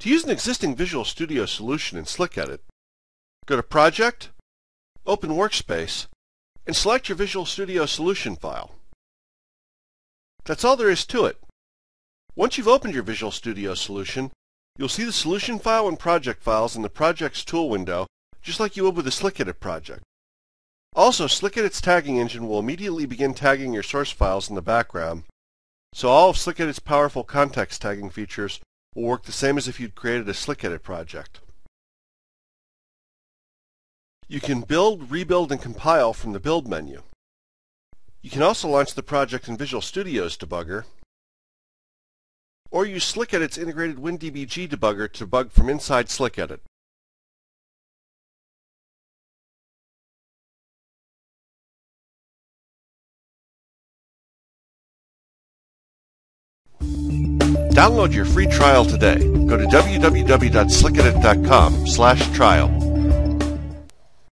To use an existing Visual Studio solution in SlickEdit, go to Project, Open Workspace, and select your Visual Studio solution file. That's all there is to it. Once you've opened your Visual Studio solution, you'll see the solution file and project files in the Projects tool window, just like you would with a SlickEdit project. Also, SlickEdit's tagging engine will immediately begin tagging your source files in the background, so all of SlickEdit's powerful context tagging features will work the same as if you'd created a SlickEdit project. You can build, rebuild, and compile from the Build menu. You can also launch the project in Visual Studio's debugger, or use SlickEdit's integrated WinDBG debugger to debug from inside SlickEdit. Download your free trial today. Go to www.slickedit.com slash trial.